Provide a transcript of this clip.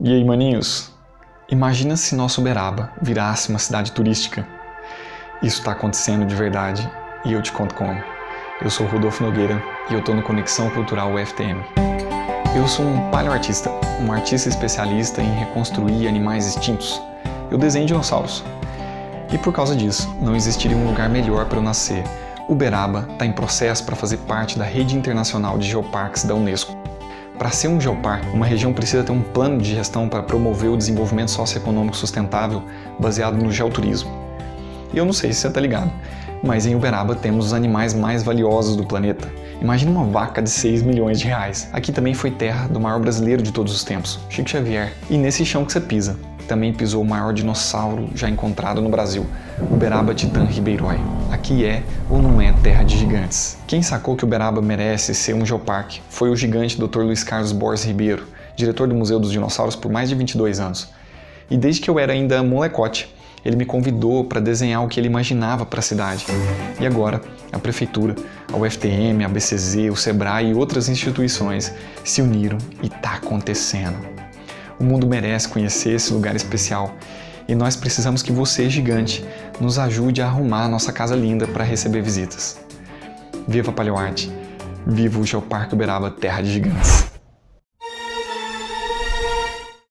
E aí, maninhos? Imagina se nosso Uberaba virasse uma cidade turística. Isso está acontecendo de verdade e eu te conto como. Eu sou Rodolfo Nogueira e eu estou no Conexão Cultural UFTM. Eu sou um paleoartista, um artista especialista em reconstruir animais extintos. Eu desenho dinossauros. E por causa disso, não existiria um lugar melhor para eu nascer. Uberaba está em processo para fazer parte da rede internacional de geoparques da Unesco. Para ser um geoparque, uma região precisa ter um plano de gestão para promover o desenvolvimento socioeconômico sustentável baseado no geoturismo. E eu não sei se você está ligado, mas em Uberaba temos os animais mais valiosos do planeta. Imagina uma vaca de 6 milhões de reais. Aqui também foi terra do maior brasileiro de todos os tempos, Chico Xavier. E nesse chão que você pisa, também pisou o maior dinossauro já encontrado no Brasil, Uberaba Titã Ribeiroi. Aqui é ou não é terra de gigantes? Quem sacou que Uberaba merece ser um geoparque foi o gigante Dr. Luiz Carlos Borges Ribeiro, diretor do Museu dos Dinossauros por mais de 22 anos. E desde que eu era ainda molecote, ele me convidou para desenhar o que ele imaginava para a cidade. E agora, a prefeitura, a UFTM, a BCZ, o SEBRAE e outras instituições se uniram e está acontecendo. O mundo merece conhecer esse lugar especial e nós precisamos que você, gigante, nos ajude a arrumar nossa casa linda para receber visitas. Viva Paleoarte! Viva o Geoparque Uberaba Terra de Gigantes!